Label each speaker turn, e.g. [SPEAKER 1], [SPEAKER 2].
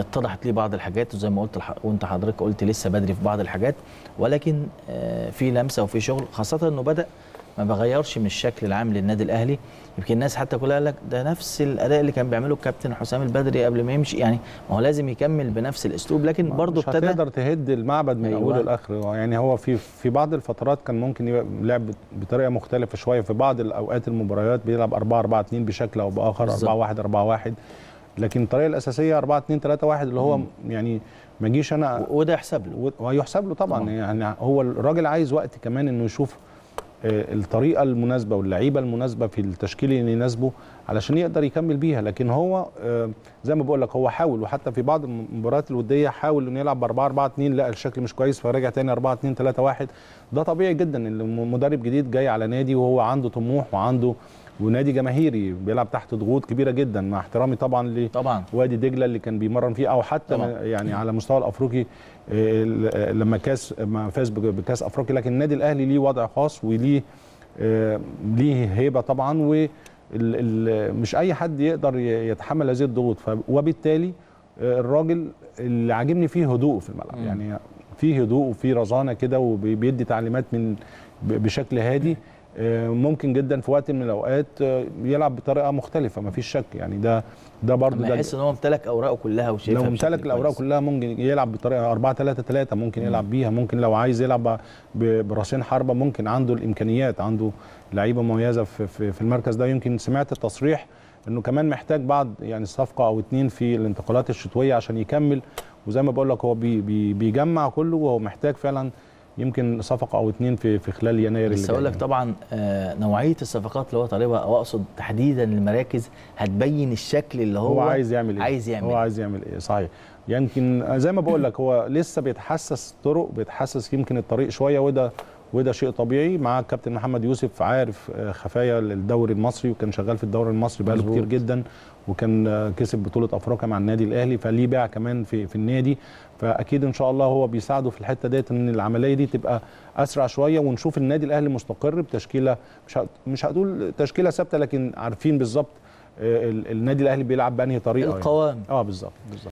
[SPEAKER 1] اتضحت لي بعض الحاجات وزي ما قلت الح... وانت حضرتك قلت لسه بدري في بعض الحاجات ولكن آه، في لمسة وفي شغل خاصة إنه بدأ ما بغيرش من الشكل العام للنادي الأهلي. يمكن الناس حتى كلها قال لك ده نفس الأداء اللي كان بيعمله الكابتن حسام البدري قبل ما يمشي. يعني ما هو لازم يكمل بنفس الأسلوب لكن برضه
[SPEAKER 2] مش
[SPEAKER 1] ابتدى
[SPEAKER 2] هتقدر تهد المعبد من
[SPEAKER 1] أيوة.
[SPEAKER 2] أوله لآخره. يعني هو في في بعض الفترات كان ممكن يبقى لعب بطريقة مختلفة شوية. في بعض الأوقات المباريات بيلعب 4 4 2 بشكل أو بآخر
[SPEAKER 1] بالظبط.
[SPEAKER 2] 4 1 4 1 لكن الطريقة الأساسية 4 2 3 1 اللي هو يعني ما اجيش
[SPEAKER 1] أنا وده يحسب له.
[SPEAKER 2] ويحسب له طبعا, يعني هو الراجل عايز وقت كمان إنه يشوف آه، الطريقة المناسبة واللعيبة المناسبة في التشكيل اللي يناسبه علشان يقدر يكمل بيها. لكن هو آه، زي ما بقول لك هو حاول. وحتى في بعض المباريات الودية حاول إنه يلعب ب 4 4 2 لا الشكل مش كويس فرجع تاني 4 2 3 1 ده طبيعي جدا. إن مدرب جديد جاي على نادي وهو عنده طموح وعنده ونادي جماهيري بيلعب تحت ضغوط كبيرة جدا مع احترامي طبعا ل
[SPEAKER 1] طبعا.
[SPEAKER 2] وادي دجلة اللي كان بيمرن فيه أو حتى
[SPEAKER 1] طبعاً.
[SPEAKER 2] يعني على مستوى الأفريقي آه، ل- لما كاس ما فاز بك- بكاس أفريقيا. لكن النادي الأهلي ليه وضع خاص وليه آه، ليه هيبة طبعا و مش أي حد يقدر يتحمل هذه الضغوط. وبالتالي آه، الراجل اللي عاجبني فيه هدوءه في الملعب. يعني فيه هدوء وفيه رزانة كده وبيدي تعليمات من بشكل هادي. آه، ممكن جدا في وقت من الأوقات آه، يلعب بطريقة مختلفة ما فيش شك. يعني ده ده
[SPEAKER 1] لما
[SPEAKER 2] ده
[SPEAKER 1] يحس إن هو امتلك أوراقه كلها وشايفها
[SPEAKER 2] لو امتلك
[SPEAKER 1] الأوراق.
[SPEAKER 2] كلها ممكن يلعب بطريقة 4 3 3 ممكن يلعب بيها ممكن لو عايز يلعب براسين حربة ممكن عنده الإمكانيات عنده لعيبة مميزة في, في, في المركز ده. يمكن سمعت التصريح إنه كمان محتاج بعض يعني صفقه أو اتنين في الانتقالات الشتوية عشان يكمل. وزي ما بقول لك هو بي بي بيجمع كله وهو محتاج فعلا يمكن صفقة أو اتنين في في خلال يناير
[SPEAKER 1] بس
[SPEAKER 2] اللي أقول.
[SPEAKER 1] لك طبعا آه، نوعية الصفقات اللي هو طالبها أو أقصد تحديدا المراكز هتبين الشكل اللي هو,
[SPEAKER 2] هو عايز يعمل إيه؟
[SPEAKER 1] عايز يعمل
[SPEAKER 2] هو عايز يعمل إيه؟ صحيح. يمكن زي ما بقول لك هو لسه بيتحسس طرق بيتحسس يمكن الطريق شوية وده وده شيء طبيعي مع الكابتن محمد يوسف عارف آه، خفايا الدوري المصري وكان شغال في الدوري المصري بقاله. كتير جدا وكان آه، كسب بطولة أفريقيا مع النادي الأهلي فليه باع كمان في في النادي فأكيد إن شاء الله هو بيساعده في الحتة ديت إن العملية دي تبقى أسرع شوية ونشوف النادي الأهلي مستقر بتشكيلة مش مش هتقول تشكيلة ثابتة لكن عارفين بالظبط آه، ال- النادي الأهلي بيلعب بأنهي طريقة يعني.
[SPEAKER 1] القوام
[SPEAKER 2] آه بالظبط بالظبط